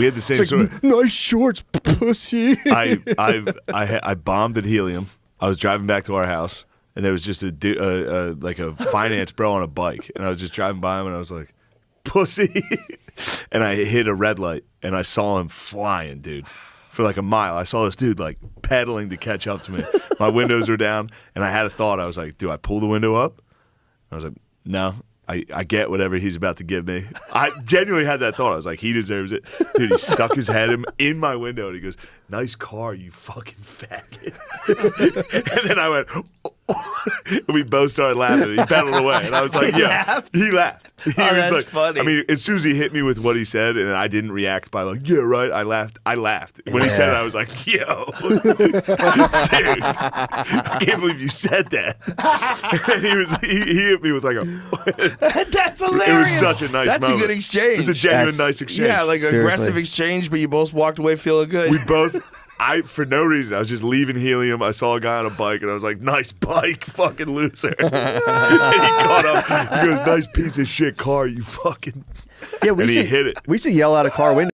we had the same It's story. like, nice shorts, pussy. I I I I bombed at Helium. I was driving back to our house, and there was just a, uh, uh, like a finance bro on a bike, and I was just driving by him, and I was like, "Pussy," and I hit a red light, and I saw him flying, dude, for like a mile. I saw this dude like pedaling to catch up to me. My windows were down, and I had a thought. I was like, "Do I pull the window up?" I was like, "No." I, I get whatever he's about to give me. I genuinely had that thought. I was like, he deserves it. Dude, he stuck his head in, in my window and he goes, Nice car, you fucking faggot. and then I went, and we both started laughing. He pedaled away. And I was like, Yeah. He laughed. He Oh, was that's like, funny. I mean, as soon as he hit me with what he said and I didn't react by like, Yeah, right, I laughed. I laughed. When he said it, I was like, Yo, dude, I can't believe you said that. and he was, he, he hit me with like a, That's hilarious. it was such a nice That's moment. a good exchange. It was a genuine That's- nice exchange. Yeah, like Seriously. aggressive exchange, but you both walked away feeling good. we both I for no reason I was just leaving helium. I saw a guy on a bike and I was like, "Nice bike, fucking loser." and he caught up. He goes, "Nice piece of shit car, you fucking." yeah, we and he to- hit it. We used to yell out a car window.